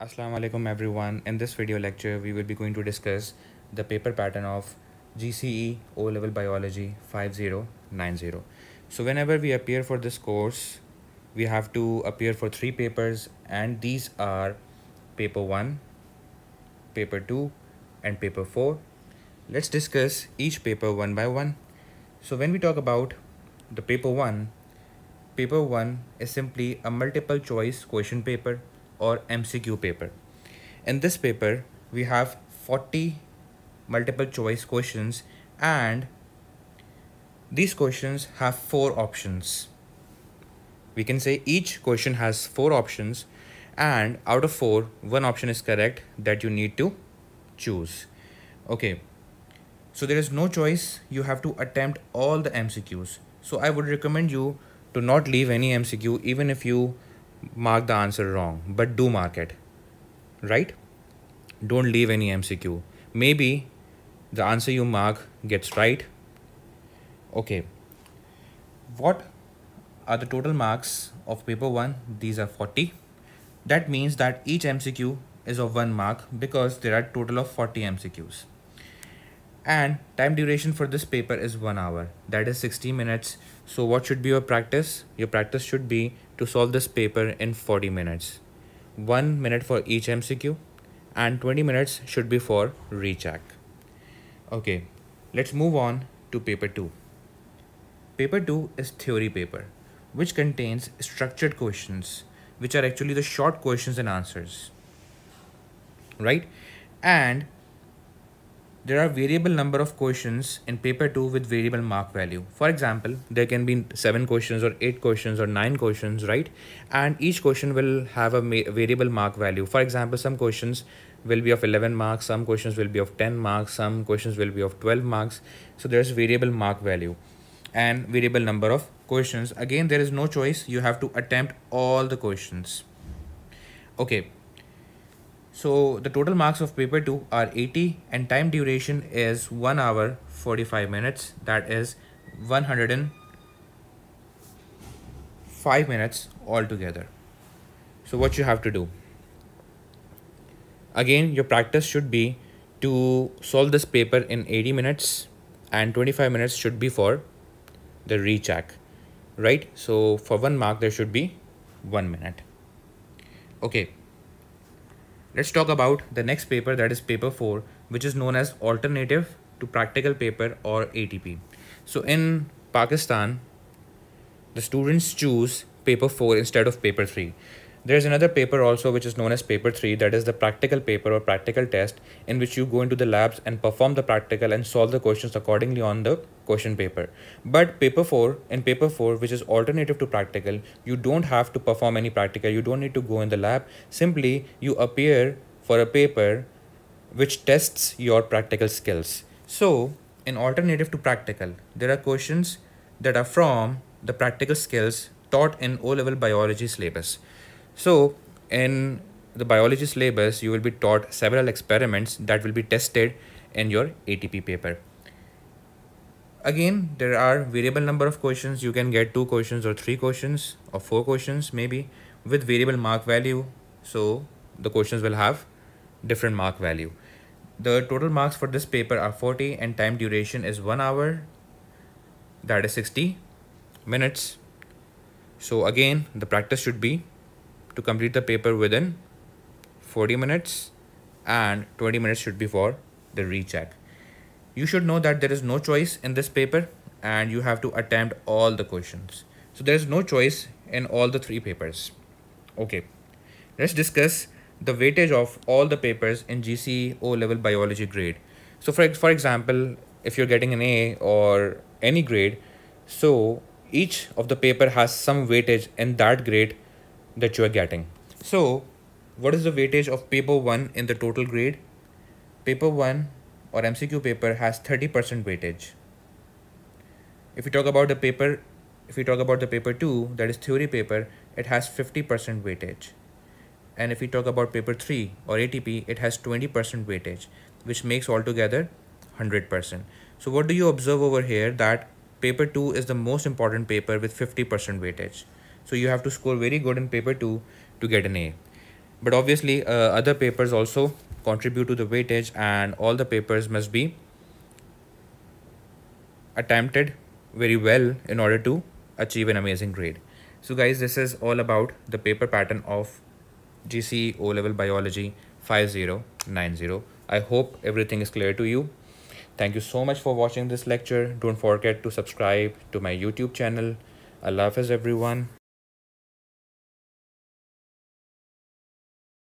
Assalamu alaikum everyone. In this video lecture, we will be going to discuss the paper pattern of GCE O Level Biology 5090. So whenever we appear for this course, we have to appear for three papers and these are paper 1, paper 2 and paper 4. Let's discuss each paper one by one. So when we talk about the paper 1, paper 1 is simply a multiple choice question paper or MCQ paper. In this paper, we have 40 multiple choice questions and these questions have four options. We can say each question has four options and out of four, one option is correct that you need to choose. Okay, so there is no choice. You have to attempt all the MCQs. So I would recommend you to not leave any MCQ even if you mark the answer wrong, but do mark it, right? Don't leave any MCQ. Maybe the answer you mark gets right. Okay. What are the total marks of paper 1? These are 40. That means that each MCQ is of 1 mark because there are total of 40 MCQs. And time duration for this paper is 1 hour. That is 60 minutes. So what should be your practice? Your practice should be to solve this paper in 40 minutes. 1 minute for each MCQ and 20 minutes should be for recheck. Okay, let's move on to paper 2. Paper 2 is theory paper which contains structured questions which are actually the short questions and answers. Right? And there are variable number of questions in paper 2 with variable mark value. For example, there can be 7 questions or 8 questions or 9 questions, right? And each question will have a variable mark value. For example, some questions will be of 11 marks, some questions will be of 10 marks, some questions will be of 12 marks. So there's variable mark value and variable number of questions. Again, there is no choice. You have to attempt all the questions. Okay, so the total marks of paper 2 are 80 and time duration is 1 hour 45 minutes. That is 105 minutes altogether. So what you have to do? Again, your practice should be to solve this paper in 80 minutes and 25 minutes should be for the recheck, right? So for one mark, there should be one minute. Okay. Let's talk about the next paper that is paper 4 which is known as alternative to practical paper or ATP. So in Pakistan the students choose paper 4 instead of paper 3 there's another paper also which is known as paper 3 that is the practical paper or practical test in which you go into the labs and perform the practical and solve the questions accordingly on the question paper. But paper 4 in paper 4 which is alternative to practical you don't have to perform any practical you don't need to go in the lab simply you appear for a paper which tests your practical skills. So in alternative to practical there are questions that are from the practical skills taught in O-level biology syllabus. So in the biology syllabus, you will be taught several experiments that will be tested in your ATP paper. Again, there are variable number of questions. You can get two questions or three questions or four questions maybe with variable mark value. So the questions will have different mark value. The total marks for this paper are 40 and time duration is one hour. That is 60 minutes. So again, the practice should be to complete the paper within 40 minutes and 20 minutes should be for the recheck. You should know that there is no choice in this paper and you have to attempt all the questions. So there is no choice in all the three papers. Okay, let's discuss the weightage of all the papers in GCE O level biology grade. So for, for example, if you're getting an A or any grade, so each of the paper has some weightage in that grade that you are getting. So what is the weightage of paper 1 in the total grade? Paper 1 or MCQ paper has 30% weightage. If we talk about the paper, if we talk about the paper 2, that is theory paper, it has 50% weightage. And if we talk about paper 3 or ATP, it has 20% weightage, which makes altogether 100%. So what do you observe over here that paper 2 is the most important paper with 50% weightage. So you have to score very good in paper 2 to get an A. but obviously uh, other papers also contribute to the weightage and all the papers must be attempted very well in order to achieve an amazing grade. So guys this is all about the paper pattern of GCE O level biology 5090 I hope everything is clear to you. Thank you so much for watching this lecture. Don't forget to subscribe to my YouTube channel. Allah Hafiz everyone